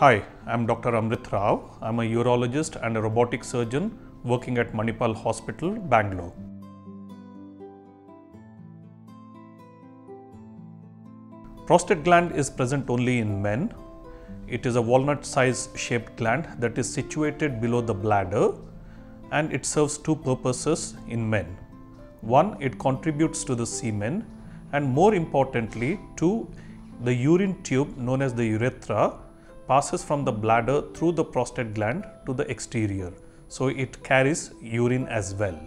Hi, I'm Dr. Amrith Rao. I'm a urologist and a robotic surgeon working at Manipal Hospital, Bangalore. Prostate gland is present only in men. It is a walnut size shaped gland that is situated below the bladder and it serves two purposes in men. One, it contributes to the semen and more importantly, two, the urine tube known as the urethra passes from the bladder through the prostate gland to the exterior. So it carries urine as well.